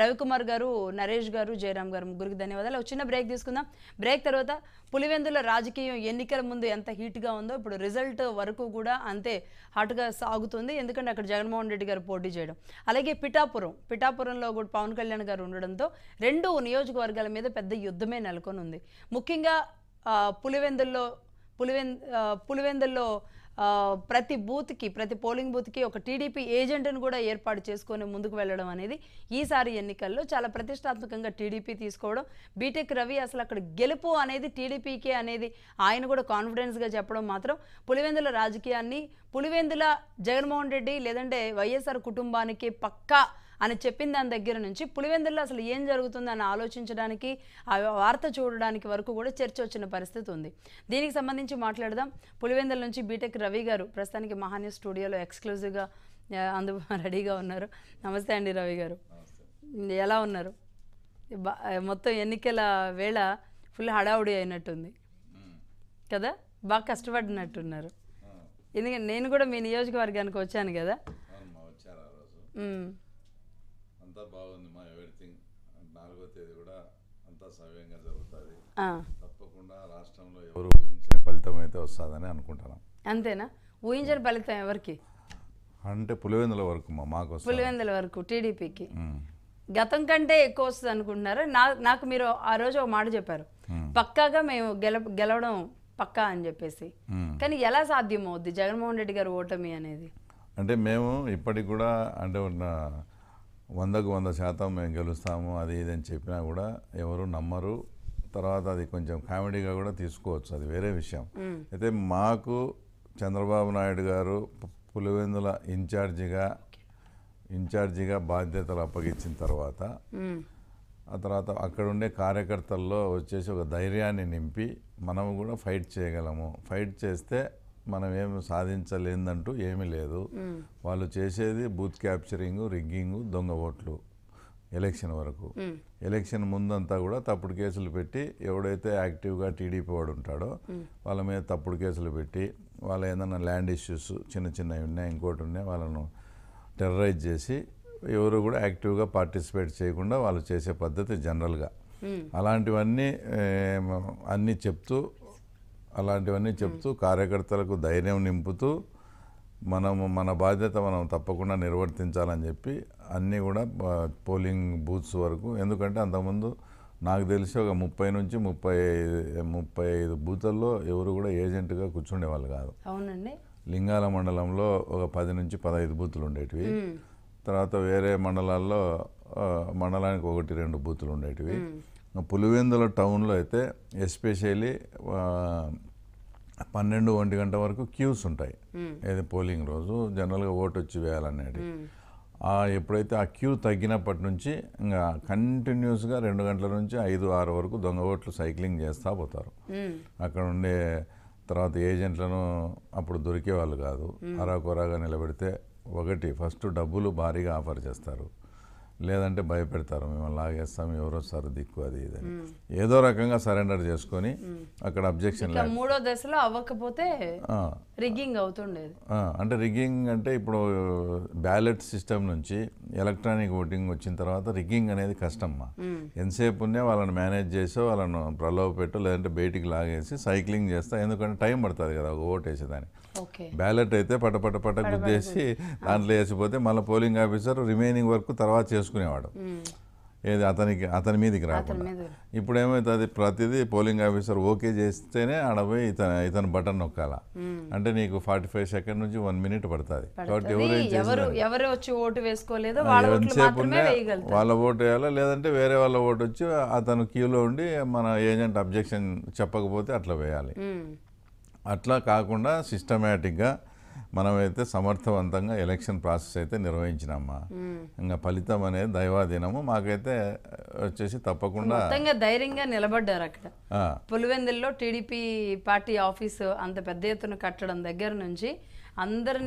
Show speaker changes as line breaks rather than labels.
రవికుమార్ గారు నరేష్ గారు జయరామ్ గారు ముగ్గురికి ధన్యవాదాలు. చిన్న బ్రేక్ తీసుకుందాం. బ్రేక్ తర్వాత పులివెందుల రాజకీయం ఎన్నికల ముందు ఎంత హీట్గా ఉందో ఇప్పుడు రిజల్ట్ వరకు కూడా అంతే హాట్గా సాగుతుంది. ఎందుకంటే అక్కడ జగన్మోహన్ రెడ్డి గారు పోటీ చేయడం. అలాగే పిఠాపురం పిఠాపురంలో కూడా పవన్ కళ్యాణ్ గారు ఉండడంతో రెండు నియోజకవర్గాల మీద పెద్ద యుద్ధమే నెలకొని ఉంది ముఖ్యంగా పులివెందుల్లో పులివెం పులివెందుల్లో ప్రతి బూత్కి ప్రతి పోలింగ్ బూత్కి ఒక టీడీపీ ఏజెంట్ను కూడా ఏర్పాటు చేసుకొని ముందుకు వెళ్ళడం అనేది ఈసారి ఎన్నికల్లో చాలా ప్రతిష్టాత్మకంగా టీడీపీ తీసుకోవడం. బీటెక్ రవి అసలు అక్కడ గెలుపు అనేది టీడీపీకే అనేది ఆయన కూడా కాన్ఫిడెన్స్గా చెప్పడం మాత్రం పులివెందుల రాజకీయాన్ని పులివెందుల జగన్మోహన్ రెడ్డి లేదంటే వైఎస్ఆర్ కుటుంబానికి పక్కా అని చెప్పిన దాని దగ్గర నుంచి పులివెందుల్లో అసలు ఏం జరుగుతుందని ఆలోచించడానికి ఆ వార్త చూడడానికి వరకు కూడా చర్చ వచ్చిన పరిస్థితి ఉంది. దీనికి సంబంధించి మాట్లాడదాం. పులివెందుల నుంచి బీటెక్ రవి గారు ప్రస్తుతానికి మహాన్యూస్ స్టూడియోలో ఎక్స్క్లూజివ్గా అందు రెడీగా ఉన్నారు. నమస్తే అండి రవి గారు. ఎలా ఉన్నారు? మొత్తం ఎన్నికల వేళ ఫుల్ హడావుడి అయినట్టుంది. కదా? బాగా కష్టపడినట్టున్నారు. ఎందుకంటే నేను కూడా మీ నియోజకవర్గానికి వచ్చాను కదా
అవునమ్మా వచ్చారు ఆ రోజు
ఉమ్,
అంతా బాగుంది మా ఎవ్రీథింగ్. నాలుగో తేదీ కూడా అంతా సవ్యంగా జరుగుతుంది. తప్పకుండా రాష్ట్రంలో ఎవరు ఊహించని ఫలితం అయితే వస్తుందని అనుకుంటున్నాం.
అంతేనా? ఊహించని ఫలితం ఎవరికి?
అంటే పులివెందుల వరకు మాకు
పులివెందుల వరకు టీడీపీకి. గతం కంటే ఎక్కువ వస్తుంది అనుకుంటున్నారా? నా నాకు మీరు ఆ రోజు ఒక మాట చెప్పారు. పక్కాగా మేము గెల గెలవడం పక్కా అని చెప్పేసి. కానీ ఎలా సాధ్యం అవుద్ది జగన్మోహన్ రెడ్డి గారు ఓటమి అనేది?
అంటే మేము ఇప్పటికి కూడా అంటే ఉన్న వందకు వంద శాతం మేము గెలుస్తాము అది ఇది అని చెప్పినా కూడా ఎవరు నమ్మరు. తర్వాత అది కొంచెం కామెడీగా కూడా తీసుకోవచ్చు అది వేరే విషయం. అయితే మాకు చంద్రబాబు నాయుడు గారు పులివెందుల ఇన్ఛార్జిగా ఇన్ఛార్జిగా బాధ్యతలు అప్పగించిన తర్వాత ఆ తర్వాత అక్కడ ఉండే కార్యకర్తల్లో వచ్చేసి ఒక ధైర్యాన్ని నింపి మనము కూడా ఫైట్ చేయగలము. ఫైట్ చేస్తే మనం ఏమి సాధించలేదంటూ ఏమీ లేదు. వాళ్ళు చేసేది బూత్ క్యాప్చరింగ్ రిగ్గింగ్ దొంగ ఓట్లు ఎలక్షన్ వరకు. ఎలక్షన్ ముందంతా కూడా తప్పుడు కేసులు పెట్టి ఎవడైతే యాక్టివ్గా టీడీపీ వాడు ఉంటాడో వాళ్ళ మీద తప్పుడు కేసులు పెట్టి వాళ్ళ ఏదైనా ల్యాండ్ ఇష్యూస్ చిన్న చిన్నవి ఉన్నాయి ఇంకోటి ఉన్నాయి వాళ్ళను టెర్రరైజ్ చేసి ఎవరు కూడా యాక్టివ్గా పార్టిసిపేట్ చేయకుండా వాళ్ళు చేసే పద్ధతి జనరల్గా అలాంటివన్నీ ఏం, అన్నీ చెప్తూ అలాంటివన్నీ చెప్తూ కార్యకర్తలకు ధైర్యం నింపుతూ మనము మన బాధ్యత మనం తప్పకుండా నిర్వర్తించాలని చెప్పి అన్నీ కూడా పోలింగ్ బూత్స్ వరకు. ఎందుకంటే అంతకుముందు నాకు తెలిసి ఒక ముప్పై నుంచి ముప్పై ముప్పై ఐదు బూతుల్లో ఎవరు కూడా ఏజెంట్గా కూర్చుండేవాళ్ళు కాదు.
అవునండి.
లింగాల మండలంలో ఒక పది నుంచి పదహైదు బూతులు ఉండేటివి. తర్వాత వేరే మండలాల్లో మండలానికి ఒకటి రెండు బూతులు ఉండేటివి. పులివెందుల టౌన్లో అయితే ఎస్పెషల్లీ పన్నెండు ఒంటి గంట వరకు క్యూస్ ఉంటాయి. ఏది పోలింగ్ రోజు జనరల్గా ఓటు వచ్చి వేయాలనేది. ఎప్పుడైతే ఆ క్యూ తగ్గినప్పటి నుంచి ఇంకా కంటిన్యూస్గా రెండు గంటల నుంచి ఐదు ఆరు వరకు దొంగ ఓట్లు సైక్లింగ్ చేస్తూ పోతారు. అక్కడ ఉండే తర్వాత ఏజెంట్లను అప్పుడు దొరికేవాళ్ళు కాదు. అరాకొరాగా నిలబెడితే ఒకటి ఫస్ట్ డబ్బులు భారీగా ఆఫర్ చేస్తారు. లేదంటే భయపెడతారు మిమ్మల్ని లాగేస్తాం ఎవరు వస్తారు దిక్కు అది ఇది అని. ఏదో రకంగా సరెండర్ చేసుకొని అక్కడ అబ్జెక్షన్
మూడో దశలో అవ్వకపోతే రిగ్గింగ్ అవుతుండేది.
అంటే రిగ్గింగ్ అంటే ఇప్పుడు బ్యాలెట్ సిస్టమ్ నుంచి ఎలక్ట్రానిక్ ఓటింగ్ వచ్చిన తర్వాత రిగ్గింగ్ అనేది కష్టమ్మా. ఎంతసేపు ఉన్నా వాళ్ళని మేనేజ్ చేసో వాళ్ళను ప్రలోభ పెట్టు లేదంటే బయటికి లాగేసి సైక్లింగ్ చేస్తా ఎందుకంటే టైం పడుతుంది కదా ఒక ఓటు వేసేదానికి.
ఓకే.
బ్యాలెట్ అయితే పట పట పట గుద్దేసి దాంట్లో వేసిపోతే మళ్ళీ పోలింగ్ ఆఫీసర్ రిమైనింగ్ వర్క్ తర్వాత చేసుకునేవాడు. ఏది అతనికి అతని మీదకి రాకుండా. ఇప్పుడు ఏమవుతుంది ప్రతిదీ పోలింగ్ ఆఫీసర్ ఓకే చేస్తేనే ఆడపోయి ఇతను ఇతను బటన్ నొక్కాల. అంటే నీకు ఫార్టీ ఫైవ్ సెకండ్ నుంచి వన్ మినిట్ పడుతుంది. కాబట్టి ఎవరు
వచ్చి ఓటు వేసుకోలేదో వాళ్ళ
ఎంతసేపు ఓటు వేయాలా? లేదంటే వేరే వాళ్ళ ఓటు వచ్చి అతను క్యూలో ఉండి మన ఏజెంట్ అబ్జెక్షన్ చెప్పకపోతే అట్లా వేయాలి. అట్లా కాకుండా సిస్టమేటిక్గా మనమైతే సమర్థవంతంగా ఎలక్షన్ ప్రాసెస్ అయితే నిర్వహించినామా. ఇంకా ఫలితం అనేది దైవాధీనము. మాకైతే వచ్చేసి తప్పకుండా
ధైర్యంగా నిలబడ్డారు అక్కడ. పులివెందుల్లో టీడీపీ పార్టీ ఆఫీసు అంత పెద్ద ఎత్తున కట్టడం దగ్గర నుంచి అందరిని